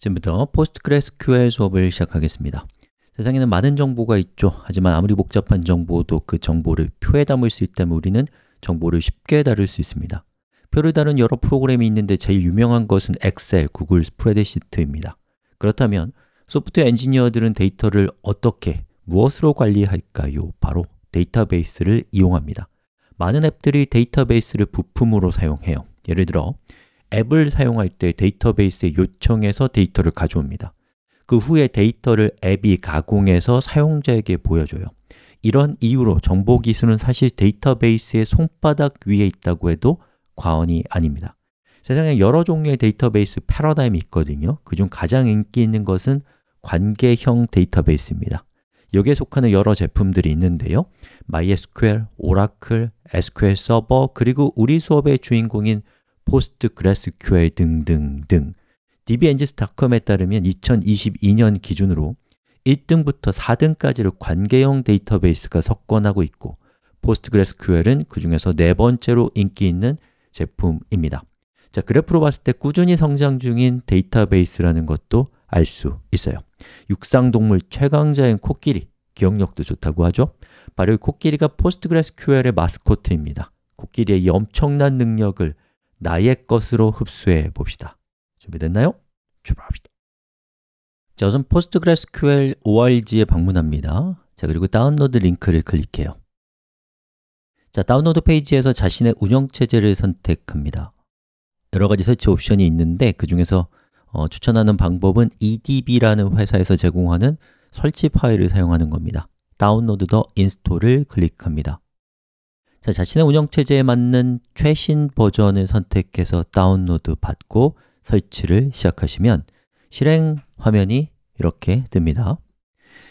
지금부터 PostgreSQL 수업을 시작하겠습니다. 세상에는 많은 정보가 있죠. 하지만 아무리 복잡한 정보도 그 정보를 표에 담을 수 있다면 우리는 정보를 쉽게 다룰 수 있습니다. 표를 다룬 여러 프로그램이 있는데 제일 유명한 것은 엑셀, 구글 스프레드시트입니다. 그렇다면 소프트웨어 엔지니어들은 데이터를 어떻게, 무엇으로 관리할까요? 바로 데이터베이스를 이용합니다. 많은 앱들이 데이터베이스를 부품으로 사용해요. 예를 들어 앱을 사용할 때 데이터베이스에 요청해서 데이터를 가져옵니다. 그 후에 데이터를 앱이 가공해서 사용자에게 보여줘요. 이런 이유로 정보기술은 사실 데이터베이스의 손바닥 위에 있다고 해도 과언이 아닙니다. 세상에 여러 종류의 데이터베이스 패러다임이 있거든요. 그중 가장 인기 있는 것은 관계형 데이터베이스입니다. 여기에 속하는 여러 제품들이 있는데요. MySQL, Oracle, SQL 서버, 그리고 우리 수업의 주인공인 PostgreSQL 등등등. Dbengines.com에 따르면 2022년 기준으로 1등부터 4등까지를 관계형 데이터베이스가 석권하고 있고 PostgreSQL은 그 중에서 네 번째로 인기 있는 제품입니다. 자, 그래프로 봤을 때 꾸준히 성장 중인 데이터베이스라는 것도 알 수 있어요. 육상동물 최강자인 코끼리, 기억력도 좋다고 하죠. 바로 이 코끼리가 PostgreSQL의 마스코트입니다. 코끼리의 이 엄청난 능력을 나의 것으로 흡수해 봅시다. 준비됐나요? 출발합시다. 자, 우선 PostgreSQL org에 방문합니다. 자, 그리고 다운로드 링크를 클릭해요. 자, 다운로드 페이지에서 자신의 운영체제를 선택합니다. 여러 가지 설치 옵션이 있는데 그 중에서 어, 추천하는 방법은 edb라는 회사에서 제공하는 설치 파일을 사용하는 겁니다. Download the installer를 클릭합니다 자, 자신의 운영체제에 맞는 최신 버전을 선택해서 다운로드 받고 설치를 시작하시면 실행 화면이 이렇게 뜹니다.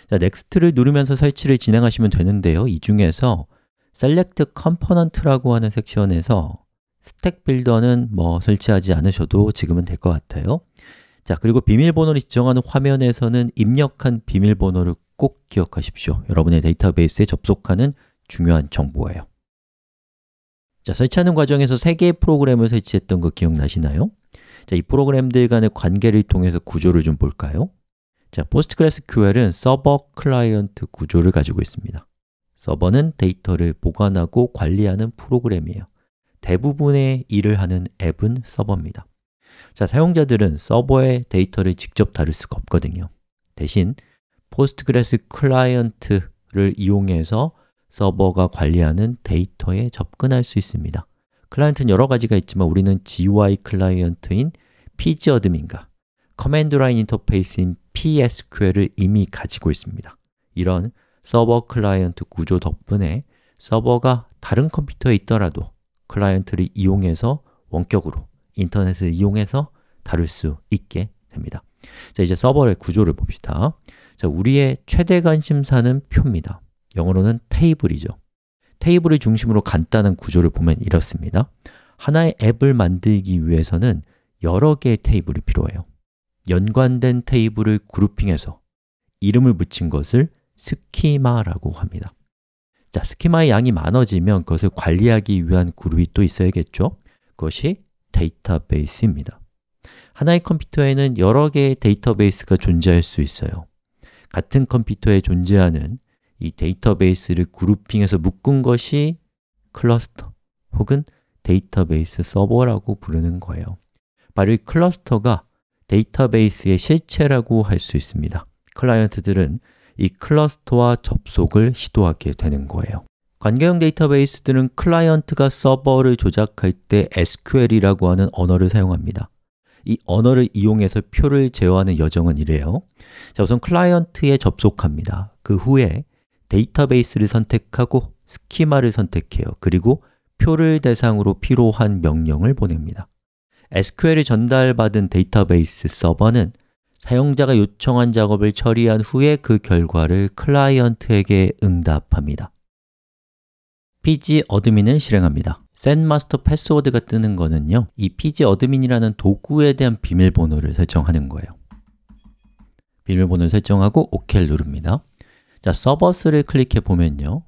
자, Next를 누르면서 설치를 진행하시면 되는데요. 이 중에서 Select Component라고 하는 섹션에서 Stack Builder는 뭐 설치하지 않으셔도 지금은 될 것 같아요. 자, 그리고 비밀번호를 지정하는 화면에서는 입력한 비밀번호를 꼭 기억하십시오. 여러분의 데이터베이스에 접속하는 중요한 정보예요 자, 설치하는 과정에서 세 개의 프로그램을 설치했던 거 기억나시나요? 자, 이 프로그램들 간의 관계를 통해서 구조를 좀 볼까요? 자, PostgreSQL은 서버 클라이언트 구조를 가지고 있습니다 서버는 데이터를 보관하고 관리하는 프로그램이에요 대부분의 일을 하는 앱은 서버입니다 자, 사용자들은 서버의 데이터를 직접 다룰 수가 없거든요 대신 Postgres 클라이언트를 이용해서 서버가 관리하는 데이터에 접근할 수 있습니다. 클라이언트는 여러 가지가 있지만 우리는 GUI 클라이언트인 pgadmin과 command line interface인 PSQL을 이미 가지고 있습니다. 이런 서버 클라이언트 구조 덕분에 서버가 다른 컴퓨터에 있더라도 클라이언트를 이용해서 원격으로 인터넷을 이용해서 다룰 수 있게 됩니다. 자, 이제 서버의 구조를 봅시다. 자, 우리의 최대 관심사는 표입니다 영어로는 테이블이죠. 테이블을 중심으로 간단한 구조를 보면 이렇습니다. 하나의 앱을 만들기 위해서는 여러 개의 테이블이 필요해요. 연관된 테이블을 그룹핑해서 이름을 붙인 것을 스키마라고 합니다. 자, 스키마의 양이 많아지면 그것을 관리하기 위한 그룹이 또 있어야겠죠? 그것이 데이터베이스입니다. 하나의 컴퓨터에는 여러 개의 데이터베이스가 존재할 수 있어요. 같은 컴퓨터에 존재하는 이 데이터베이스를 grouping해서 묶은 것이 클러스터 혹은 데이터베이스 서버라고 부르는 거예요. 바로 이 클러스터가 데이터베이스의 실체라고 할 수 있습니다. 클라이언트들은 이 클러스터와 접속을 시도하게 되는 거예요. 관계형 데이터베이스들은 클라이언트가 서버를 조작할 때 SQL이라고 하는 언어를 사용합니다. 이 언어를 이용해서 표를 제어하는 여정은 이래요. 자, 우선 클라이언트에 접속합니다. 그 후에 데이터베이스를 선택하고 스키마를 선택해요. 그리고 표를 대상으로 필요한 명령을 보냅니다. SQL이 전달받은 데이터베이스 서버는 사용자가 요청한 작업을 처리한 후에 그 결과를 클라이언트에게 응답합니다. pg admin을 실행합니다. set master password가 뜨는 거는요 이 pg admin이라는 도구에 대한 비밀번호를 설정하는 거예요. 비밀번호를 설정하고 OK를 누릅니다 자, servers를 클릭해 보면요.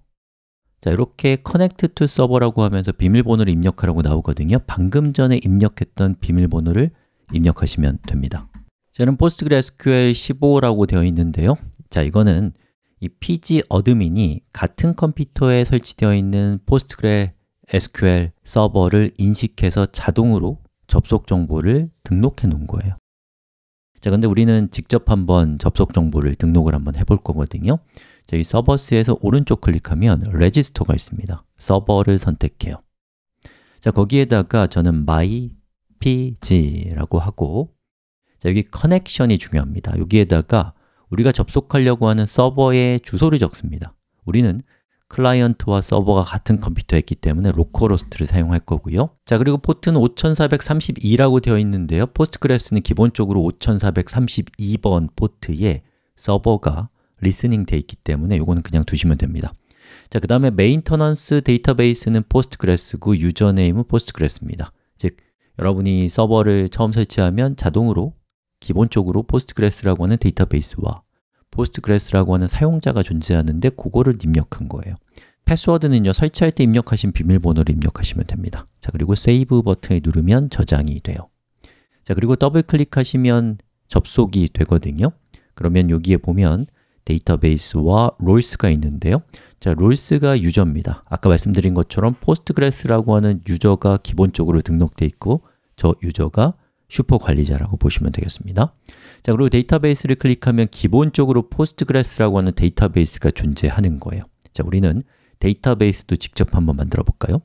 자, 이렇게 connect to server라고 하면서 비밀번호를 입력하라고 나오거든요. 방금 전에 입력했던 비밀번호를 입력하시면 됩니다. 저는 PostgreSQL 15라고 되어 있는데요. 자, 이거는 이 pg 어드민이 같은 컴퓨터에 설치되어 있는 PostgreSQL 서버를 인식해서 자동으로 접속 정보를 등록해 놓은 거예요 자, 근데 우리는 직접 한번 접속 정보를 등록을 한번 해볼 거거든요. 저희 서버스에서 오른쪽 클릭하면 레지스터가 있습니다. 서버를 선택해요. 자, 거기에다가 저는 mypg라고 하고 자, 여기 connection이 중요합니다. 여기에다가 우리가 접속하려고 하는 서버의 주소를 적습니다. 우리는 클라이언트와 서버가 같은 컴퓨터에 있기 때문에 localhost를 사용할 거고요. 자 그리고 포트는 5432라고 되어 있는데요. Postgres는 기본적으로 5432번 포트에 서버가 listening 돼 있기 때문에 이거는 그냥 두시면 됩니다. 자, 그 다음에 maintenance 데이터베이스는 postgres고 username은 postgres입니다. 즉, 여러분이 서버를 처음 설치하면 자동으로 기본적으로 postgres라고 하는 데이터베이스와 postgres라고 하는 사용자가 존재하는데 그거를 입력한 거예요. 패스워드는요, 설치할 때 입력하신 비밀번호를 입력하시면 됩니다. 자, 그리고 save 버튼을 누르면 저장이 돼요. 자, 그리고 더블 클릭하시면 접속이 되거든요. 그러면 여기에 보면 데이터베이스와 roles가 있는데요. 자, roles가 유저입니다. 아까 말씀드린 것처럼 postgres라고 하는 유저가 기본적으로 등록되어 있고 저 유저가 슈퍼 관리자라고 보시면 되겠습니다. 자, 그리고 데이터베이스를 클릭하면 기본적으로 postgres라고 하는 데이터베이스가 존재하는 거예요. 자, 우리는 데이터베이스도 직접 한번 만들어 볼까요?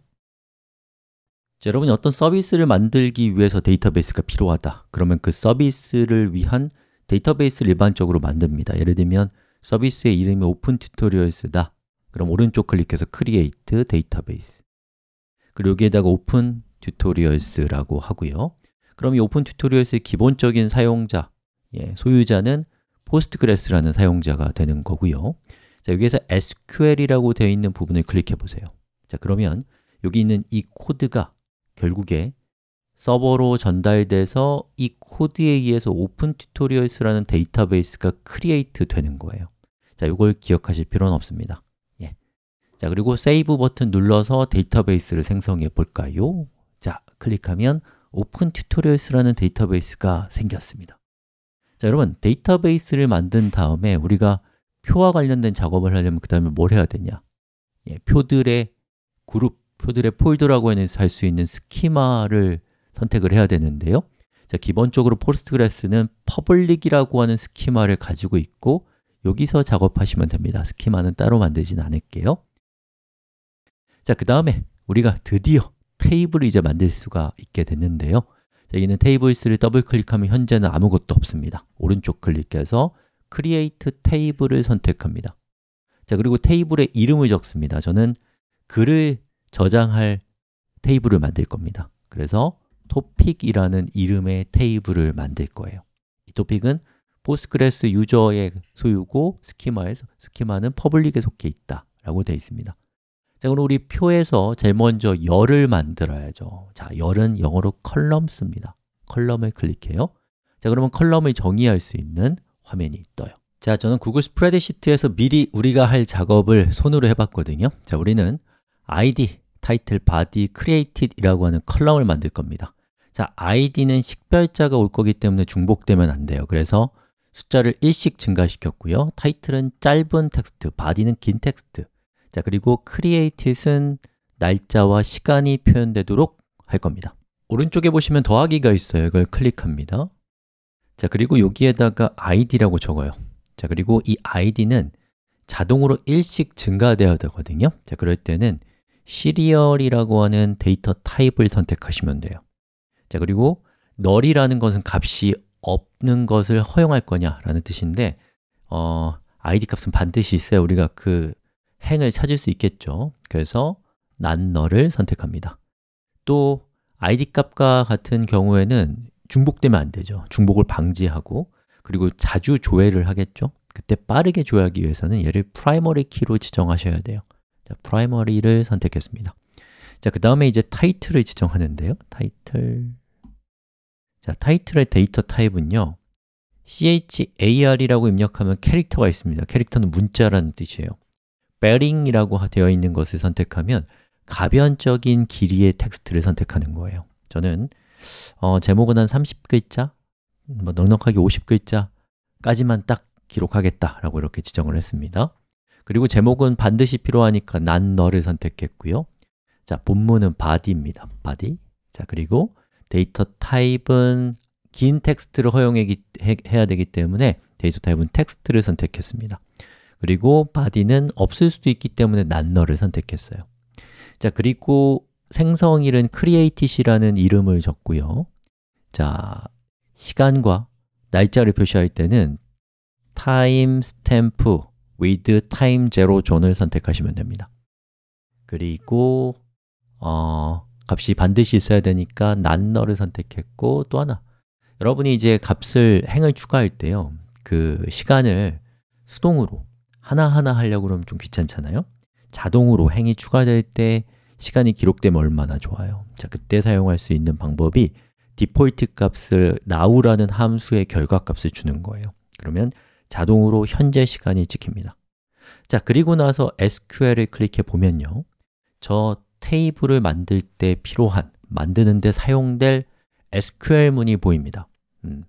자, 여러분이 어떤 서비스를 만들기 위해서 데이터베이스가 필요하다. 그러면 그 서비스를 위한 데이터베이스를 일반적으로 만듭니다. 예를 들면 서비스의 이름이 opentutorials다. 그럼 오른쪽 클릭해서 create database 그리고 여기에다가 opentutorials라고 하고요 그럼 이 opentutorials의 기본적인 사용자, 예, 소유자는 postgres라는 사용자가 되는 거고요 자, 여기에서 SQL이라고 되어 있는 부분을 클릭해 보세요 자, 그러면 여기 있는 이 코드가 결국에 서버로 전달돼서 이 코드에 의해서 opentutorials라는 데이터베이스가 create 되는 거예요 자, 이걸 기억하실 필요는 없습니다 예. 자, 그리고 save 버튼 눌러서 데이터베이스를 생성해 볼까요? 자, 클릭하면 opentutorials라는 데이터베이스가 생겼습니다. 자, 여러분, 데이터베이스를 만든 다음에 우리가 표와 관련된 작업을 하려면 그 다음에 뭘 해야 되냐? 예, 표들의 그룹, 표들의 폴더라고 할수 있는 스키마를 선택을 해야 되는데요. 자, 기본적으로 Postgres는 public이라고 하는 스키마를 가지고 있고 여기서 작업하시면 됩니다. 스키마는 따로 만들진 않을게요. 자, 그 다음에 우리가 드디어 테이블을 이제 만들 수가 있게 됐는데요. 여기는 테이블스를 더블 클릭하면 현재는 아무것도 없습니다. 오른쪽 클릭해서 Create Table을 선택합니다. 자, 그리고 테이블에 이름을 적습니다. 저는 글을 저장할 테이블을 만들 겁니다. 그래서 topic이라는 이름의 테이블을 만들 거예요. 이 topic은 postgres 유저의 소유고 스키마에서 스키마는 public에 속해 있다 라고 되어 있습니다 자, 그럼 우리 표에서 제일 먼저 열을 만들어야죠. 자, 열은 영어로 column 씁니다. column을 클릭해요. 자, 그러면 column을 정의할 수 있는 화면이 떠요. 자, 저는 구글 스프레드시트에서 미리 우리가 할 작업을 손으로 해봤거든요. 자, 우리는 id, title, body, created이라고 하는 column을 만들 겁니다. 자, id는 식별자가 올 거기 때문에 중복되면 안 돼요. 그래서 숫자를 1씩 증가시켰고요. title은 짧은 텍스트, body는 긴 텍스트 자, 그리고 created는 날짜와 시간이 표현되도록 할 겁니다. 오른쪽에 보시면 더하기가 있어요. 이걸 클릭합니다. 자, 그리고 여기에다가 id라고 적어요. 자, 그리고 이 id는 자동으로 1씩 증가되어야 되거든요. 자, 그럴 때는 serial이라고 하는 데이터 타입을 선택하시면 돼요. 자, 그리고 null이라는 것은 값이 없는 것을 허용할 거냐라는 뜻인데 어, id 값은 반드시 있어야 우리가 그 행을 찾을 수 있겠죠. 그래서 난 널을 선택합니다. 또 id 값과 같은 경우에는 중복되면 안 되죠. 중복을 방지하고 그리고 자주 조회를 하겠죠. 그때 빠르게 조회하기 위해서는 얘를 primary key로 지정하셔야 돼요. 자, primary를 선택했습니다. 자, 그 다음에 이제 title을 지정하는데요. 타이틀. 자, title의 데이터 타입은요. Char이라고 입력하면 character가 있습니다. character는 문자라는 뜻이에요 varying이라고 되어 있는 것을 선택하면 가변적인 길이의 텍스트를 선택하는 거예요 저는 어, 제목은 한 30글자 뭐 넉넉하게 50글자까지만 딱 기록하겠다라고 이렇게 지정을 했습니다 그리고 제목은 반드시 필요하니까 난 너를 선택했고요 자, 본문은 body입니다. body. 자, 그리고 데이터 타입은 긴 텍스트를 허용해야 되기 때문에 데이터 타입은 텍스트를 선택했습니다. 그리고 body는 없을 수도 있기 때문에 난너를 선택했어요. 자, 그리고 생성일은 created이라는 이름을 적고요. 자, 시간과 날짜를 표시할 때는 time stamp with time zero zone을 선택하시면 됩니다. 그리고 어, 값이 반드시 있어야 되니까 난너를 선택했고 또 하나 여러분이 이제 값을 행을 추가할 때요 그 시간을 수동으로 하나하나 하려고 그러면 좀 귀찮잖아요? 자동으로 행이 추가될 때 시간이 기록되면 얼마나 좋아요? 자, 그때 사용할 수 있는 방법이 디폴트 값을 now라는 함수의 결과 값을 주는 거예요. 그러면 자동으로 현재 시간이 찍힙니다. 자, 그리고 나서 SQL을 클릭해 보면요. 저 테이블을 만들 때 필요한, 만드는 데 사용될 SQL문이 보입니다. 음,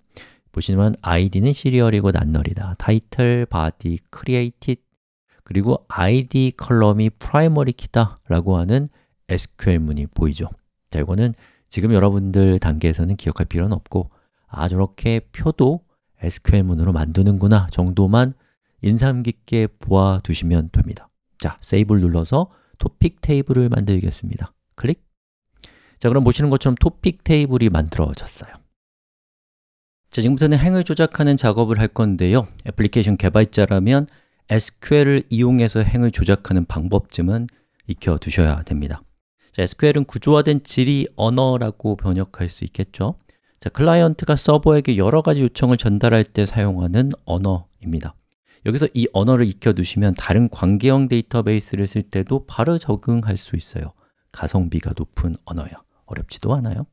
보시면 id는 시리얼이고 난널이다. title, body, created 그리고 id 컬럼이 primary 키다 라고 하는 SQL문이 보이죠. 자, 이거는 지금 여러분들 단계에서는 기억할 필요는 없고 아, 저렇게 표도 SQL문으로 만드는구나 정도만 인상 깊게 보아두시면 됩니다. 자, 세이브를 눌러서 토픽 테이블을 만들겠습니다. 클릭. 자 그럼 보시는 것처럼 토픽 테이블이 만들어졌어요 자, 지금부터는 행을 조작하는 작업을 할 건데요. 애플리케이션 개발자라면 SQL을 이용해서 행을 조작하는 방법쯤은 익혀두셔야 됩니다. 자, SQL은 구조화된 질의 언어라고 번역할 수 있겠죠? 자, 클라이언트가 서버에게 여러 가지 요청을 전달할 때 사용하는 언어입니다. 여기서 이 언어를 익혀두시면 다른 관계형 데이터베이스를 쓸 때도 바로 적응할 수 있어요. 가성비가 높은 언어예요 어렵지도 않아요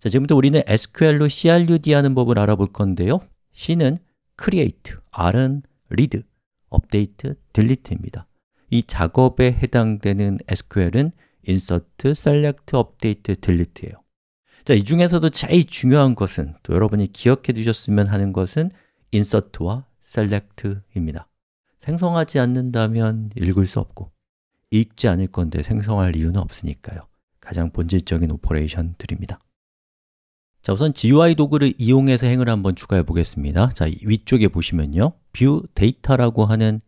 자, 지금부터 우리는 SQL로 CRUD 하는 법을 알아볼 건데요. C는 create, R은 read, update, delete입니다. 이 작업에 해당되는 SQL은 insert, select, update, delete예요. 자, 이 중에서도 제일 중요한 것은 또 여러분이 기억해 두셨으면 하는 것은 insert와 select입니다. 생성하지 않는다면 읽을 수 없고 읽지 않을 건데 생성할 이유는 없으니까요. 가장 본질적인 오퍼레이션들입니다 자, 우선 GUI 도구를 이용해서 행을 한번 추가해 보겠습니다. 자, 위쪽에 보시면요. View Data라고 하는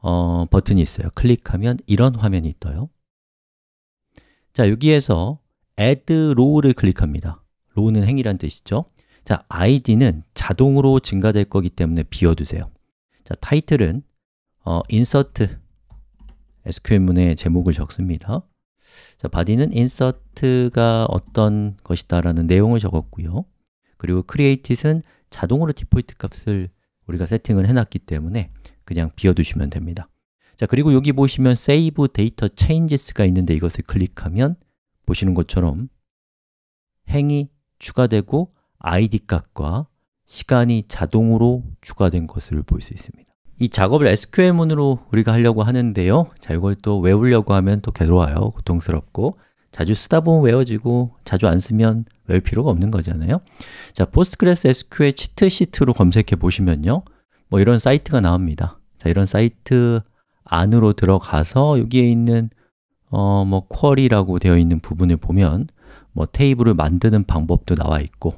어, 버튼이 있어요. 클릭하면 이런 화면이 떠요. 자, 여기에서 Add Row를 클릭합니다. Row는 행이란 뜻이죠. 자, id는 자동으로 증가될 거기 때문에 비워두세요. 자, 타이틀은 어, insert SQL문의 제목을 적습니다 자, body는 insert가 어떤 것이다라는 내용을 적었고요. 그리고 create은 자동으로 디폴트 값을 우리가 세팅을 해놨기 때문에 그냥 비워두시면 됩니다. 자, 그리고 여기 보시면 save data changes가 있는데 이것을 클릭하면 보시는 것처럼 행이 추가되고 id 값과 시간이 자동으로 추가된 것을 볼 수 있습니다 이 작업을 SQL문으로 우리가 하려고 하는데요. 자, 이걸 또 외우려고 하면 또 괴로워요. 고통스럽고. 자주 쓰다 보면 외워지고 자주 안 쓰면 외울 필요가 없는 거잖아요. 자, Postgres SQL 치트시트로 검색해 보시면요. 뭐 이런 사이트가 나옵니다. 자, 이런 사이트 안으로 들어가서 여기에 있는 어, 뭐 쿼리라고 되어 있는 부분을 보면 뭐 테이블을 만드는 방법도 나와 있고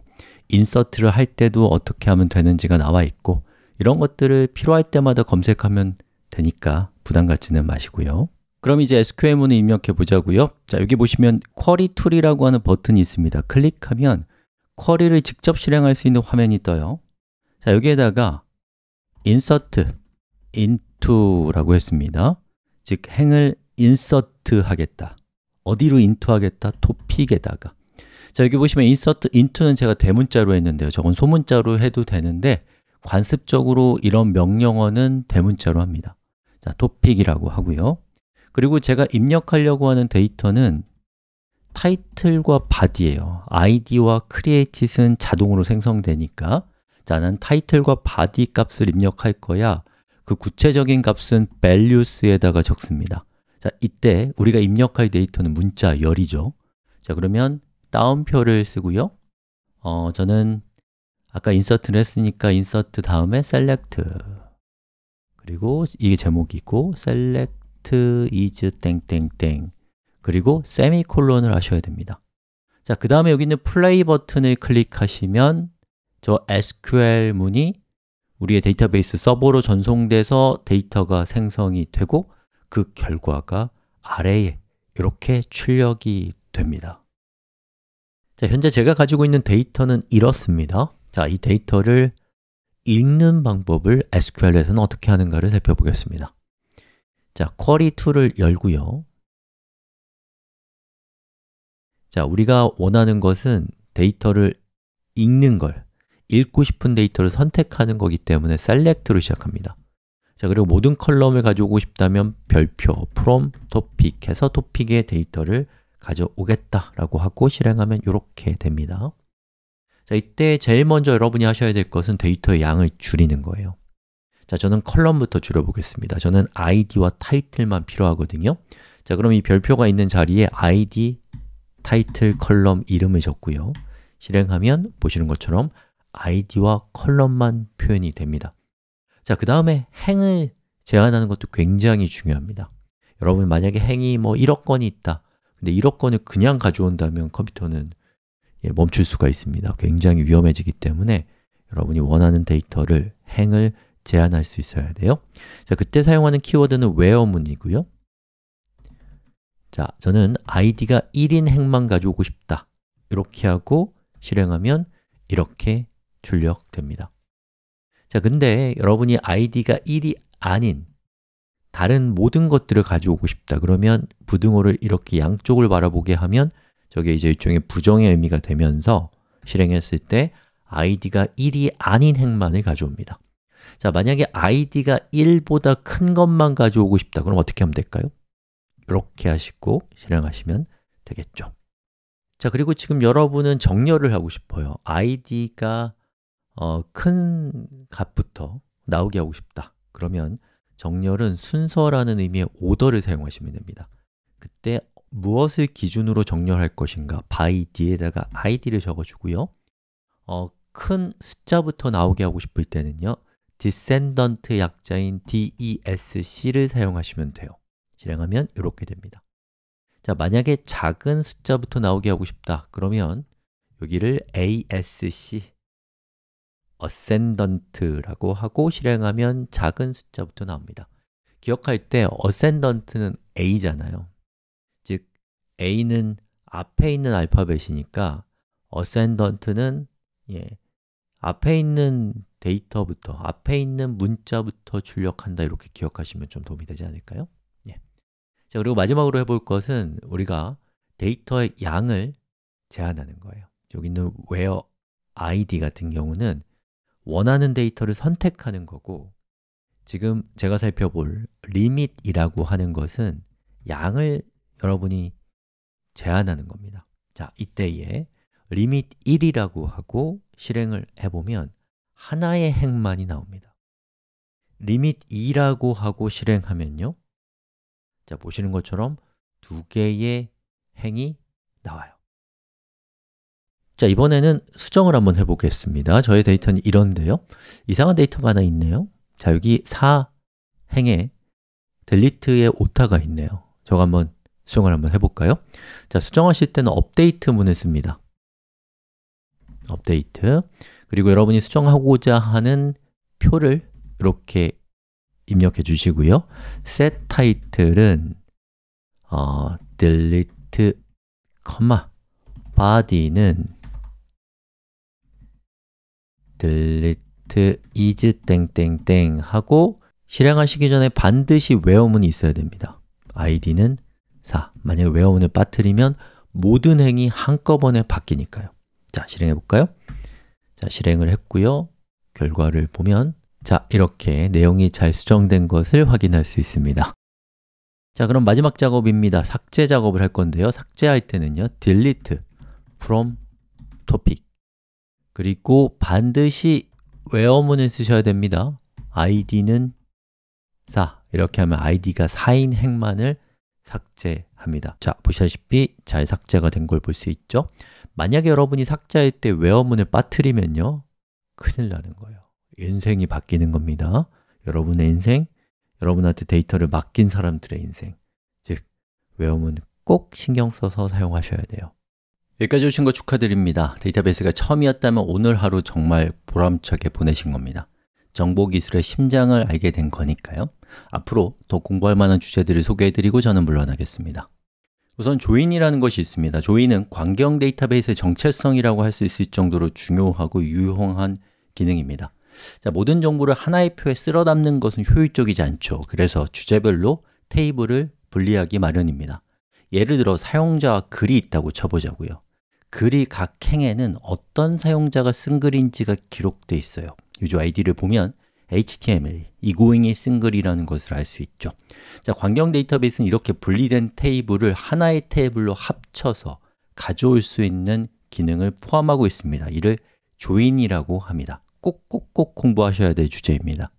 인서트를 할 때도 어떻게 하면 되는지가 나와 있고 이런 것들을 필요할 때마다 검색하면 되니까 부담 갖지는 마시고요. 그럼 이제 SQL문을 입력해 보자고요. 자, 여기 보시면 query tool이라고 하는 버튼이 있습니다. 클릭하면 query를 직접 실행할 수 있는 화면이 떠요. 자, 여기에다가 insert into라고 했습니다. 즉, 행을 insert 하겠다. 어디로 into 하겠다? 토픽에다가. 자, 여기 보시면 insert into는 제가 대문자로 했는데요. 저건 소문자로 해도 되는데 관습적으로 이런 명령어는 대문자로 합니다. 자, 토픽이라고 하고요. 그리고 제가 입력하려고 하는 데이터는 타이틀과 body예요. id와 created는 자동으로 생성되니까. 자, 난 타이틀과 body 값을 입력할 거야. 그 구체적인 값은 values에다가 적습니다. 자, 이때 우리가 입력할 데이터는 문자열이죠. 자, 그러면 따옴표를 쓰고요. 어, 저는 아까 insert를 했으니까 insert 다음에 select. 그리고 이게 제목이고 select is 땡땡땡. 그리고 세미콜론을 하셔야 됩니다. 자, 그 다음에 여기 있는 플레이 버튼을 클릭하시면 저 SQL 문이 우리의 데이터베이스 서버로 전송돼서 데이터가 생성이 되고 그 결과가 아래에 이렇게 출력이 됩니다. 자, 현재 제가 가지고 있는 데이터는 이렇습니다 자, 이 데이터를 읽는 방법을 SQL에서는 어떻게 하는가를 살펴보겠습니다. 자, query tool을 열고요. 자, 우리가 원하는 것은 데이터를 읽는 걸, 읽고 싶은 데이터를 선택하는 거기 때문에 select로 시작합니다. 자, 그리고 모든 column을 가져오고 싶다면 별표, from, topic 해서 토픽의 데이터를 가져오겠다라고 하고 실행하면 이렇게 됩니다 자, 이때 제일 먼저 여러분이 하셔야 될 것은 데이터의 양을 줄이는 거예요. 자, 저는 column부터 줄여보겠습니다. 저는 id와 title만 필요하거든요. 자, 그럼 이 별표가 있는 자리에 id, 타이틀 column 이름을 적고요. 실행하면 보시는 것처럼 id와 column만 표현이 됩니다. 자, 그 다음에 행을 제한하는 것도 굉장히 중요합니다. 여러분 만약에 행이 뭐 1억 건이 있다. 근데 1억 건을 그냥 가져온다면 컴퓨터는 예, 멈출 수가 있습니다. 굉장히 위험해지기 때문에 여러분이 원하는 데이터를 행을 제한할 수 있어야 돼요. 자, 그때 사용하는 키워드는 where문이고요. 자, 저는 id가 1인 행만 가져오고 싶다. 이렇게 하고 실행하면 이렇게 출력됩니다. 자, 근데 여러분이 id가 1이 아닌 다른 모든 것들을 가져오고 싶다. 그러면 부등호를 이렇게 양쪽을 바라보게 하면 저게 이제 일종의 부정의 의미가 되면서 실행했을 때 id가 1이 아닌 행만을 가져옵니다. 자, 만약에 id가 1보다 큰 것만 가져오고 싶다 그럼 어떻게 하면 될까요? 이렇게 하시고 실행하시면 되겠죠. 자, 그리고 지금 여러분은 정렬을 하고 싶어요. id가 어, 큰 값부터 나오게 하고 싶다. 그러면 정렬은 순서라는 의미의 오더를 사용하시면 됩니다. 그때 무엇을 기준으로 정렬할 것인가? by 뒤에다가 id를 적어주고요. 어, 큰 숫자부터 나오게 하고 싶을 때는요. descendant 약자인 desc를 사용하시면 돼요. 실행하면 이렇게 됩니다. 자, 만약에 작은 숫자부터 나오게 하고 싶다. 그러면 여기를 asc ascendant라고 하고 실행하면 작은 숫자부터 나옵니다. 기억할 때 ascendant는 a잖아요. 즉, a는 앞에 있는 알파벳이니까 ascendant는 예, 앞에 있는 데이터부터, 앞에 있는 문자부터 출력한다 이렇게 기억하시면 좀 도움이 되지 않을까요? 자, 그리고 마지막으로 해볼 것은 우리가 데이터의 양을 제한하는 거예요 여기 있는 where id 같은 경우는 원하는 데이터를 선택하는 거고 지금 제가 살펴볼 limit이라고 하는 것은 양을 여러분이 제한하는 겁니다. 자, 이때에 limit 1이라고 하고 실행을 해보면 하나의 행만이 나옵니다. limit 2라고 하고 실행하면요. 자, 보시는 것처럼 두 개의 행이 나와요. 자, 이번에는 수정을 한번 해보겠습니다. 저의 데이터는 이런데요. 이상한 데이터가 하나 있네요. 자, 여기 4행에 delete에 오타가 있네요. 저거 한번 수정을 한번 해볼까요? 자, 수정하실 때는 업데이트 문을 씁니다. 업데이트. 그리고 여러분이 수정하고자 하는 표를 이렇게 입력해 주시고요. set title은 어, delete, body는 delete is 땡땡땡 하고 실행하시기 전에 반드시 where문이 있어야 됩니다. id는 4 만약에 where문을 빠뜨리면 모든 행이 한꺼번에 바뀌니까요. 자, 실행해 볼까요? 자, 실행을 했고요. 결과를 보면 자, 이렇게 내용이 잘 수정된 것을 확인할 수 있습니다. 자, 그럼 마지막 작업입니다. 삭제 작업을 할 건데요. 삭제할 때는요. delete from topic. 그리고 반드시 where문을 쓰셔야 됩니다. id는 4 이렇게 하면 id가 4인 행만을 삭제합니다. 자, 보시다시피 잘 삭제가 된 걸 볼 수 있죠? 만약에 여러분이 삭제할 때 where문을 빠뜨리면요 큰일 나는 거예요. 인생이 바뀌는 겁니다. 여러분의 인생, 여러분한테 데이터를 맡긴 사람들의 인생. 즉, 외우면 꼭 신경 써서 사용하셔야 돼요. 여기까지 오신 거 축하드립니다. 데이터베이스가 처음이었다면 오늘 하루 정말 보람차게 보내신 겁니다 정보기술의 심장을 알게 된 거니까요. 앞으로 더 공부할 만한 주제들을 소개해드리고 저는 물러나겠습니다. 우선 join이라는 것이 있습니다. join은 관계형 데이터베이스의 정체성이라고 할 수 있을 정도로 중요하고 유용한 기능입니다. 자, 모든 정보를 하나의 표에 쓸어 담는 것은 효율적이지 않죠. 그래서 주제별로 테이블을 분리하기 마련입니다. 예를 들어 사용자와 글이 있다고 쳐보자고요. 글의 각 행에는 어떤 사용자가 쓴 글인지가 기록되어 있어요 user id를 보면 HTML, 이 고잉이 쓴 글이라는 것을 알 수 있죠. 자, 관계형 데이터베이스는 이렇게 분리된 테이블을 하나의 테이블로 합쳐서 가져올 수 있는 기능을 포함하고 있습니다. 이를 join이라고 합니다. 꼭꼭꼭 공부하셔야 될 주제입니다.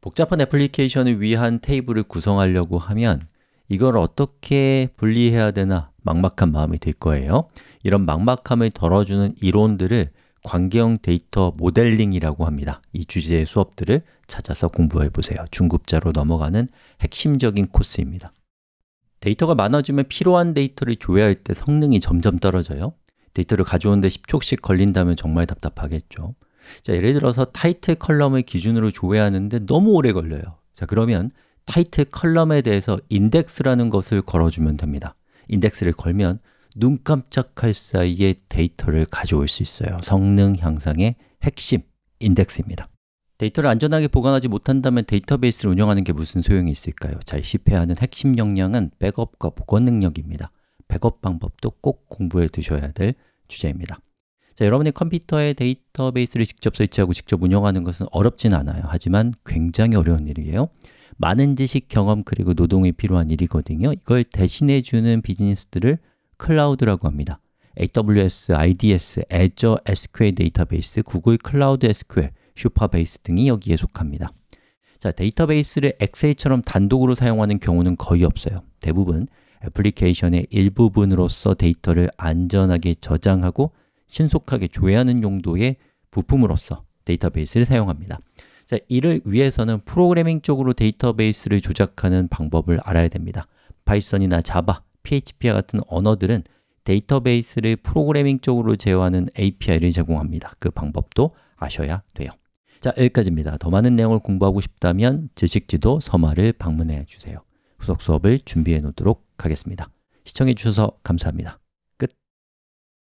복잡한 애플리케이션을 위한 테이블을 구성하려고 하면 이걸 어떻게 분리해야 되나 막막한 마음이 들 거예요. 이런 막막함을 덜어주는 이론들을 관계형 데이터 모델링이라고 합니다. 이 주제의 수업들을 찾아서 공부해 보세요. 중급자로 넘어가는 핵심적인 코스입니다. 데이터가 많아지면 필요한 데이터를 조회할 때 성능이 점점 떨어져요. 데이터를 가져오는데 10초씩 걸린다면 정말 답답하겠죠. 자, 예를 들어서 타이틀 column을 기준으로 조회하는데 너무 오래 걸려요. 자, 그러면 타이틀 column에 대해서 인덱스라는 것을 걸어주면 됩니다. 인덱스를 걸면 눈 깜짝할 사이에 데이터를 가져올 수 있어요. 성능 향상의 핵심, 인덱스입니다. 데이터를 안전하게 보관하지 못한다면 데이터베이스를 운영하는 게 무슨 소용이 있을까요? 잘 실패하는 핵심 역량은 백업과 복원 능력입니다. 백업 방법도 꼭 공부해 두셔야 될 주제입니다. 자, 여러분의 컴퓨터에 데이터베이스를 직접 설치하고 직접 운영하는 것은 어렵진 않아요. 하지만 굉장히 어려운 일이에요. 많은 지식, 경험, 그리고 노동이 필요한 일이거든요. 이걸 대신해 주는 비즈니스들을 클라우드라고 합니다. AWS RDS, Azure SQL 데이터베이스, Google Cloud SQL, Supabase 등이 여기에 속합니다. 자, 데이터베이스를 엑셀처럼 단독으로 사용하는 경우는 거의 없어요. 대부분 애플리케이션의 일부분으로서 데이터를 안전하게 저장하고 신속하게 조회하는 용도의 부품으로서 데이터베이스를 사용합니다. 자, 이를 위해서는 프로그래밍적으로 데이터베이스를 조작하는 방법을 알아야 됩니다. 파이썬이나 자바, PHP와 같은 언어들은 데이터베이스를 프로그래밍적으로 제어하는 API를 제공합니다. 그 방법도 아셔야 돼요. 자, 여기까지입니다. 더 많은 내용을 공부하고 싶다면 지식지도 서말을 방문해 주세요. 후속 수업을 준비해 놓도록 하겠습니다. 시청해 주셔서 감사합니다